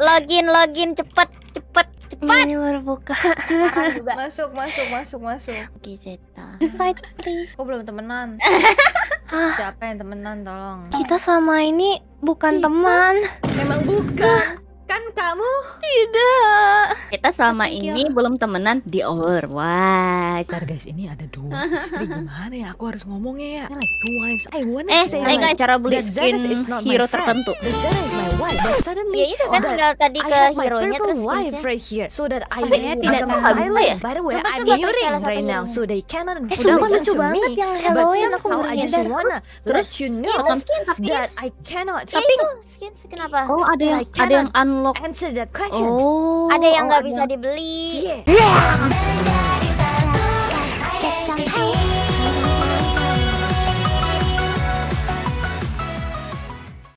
Login, login, cepet, cepet, cepet. Ini baru buka. Masuk, masuk, masuk, masuk. Oke, Zeta. Invite please. Kok belum temenan? Ah, Siapa yang temenan tolong? kita sama ini bukan teman. Memang bukan. Kan kamu? Tidak. Kita selama ini belum temenan di Overwatch. Bentar guys, ini ada dua istri gimana ya? Aku harus ngomongnya ya. Like two wives. I wanna Eh, say ayo like, nggak cara beli Zara skin is not my hero tertentu? That Zara is my wife. But suddenly, Ya itu kan tinggal tadi I ke hero-nya terus wife right here, so that I tidak tahu ya. By the way, Coba, I'm salah right now, so they cannot Eh, sumpah listen lucu banget yang But Halloween aku baru I nyadar. let you know that. I cannot Tapi itu skins kenapa? Oh, ada yang I ada yang unlock. answer that question. Oh, Ada yang oh, nggak bisa dibeli. Yeah.